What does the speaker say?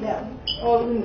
não,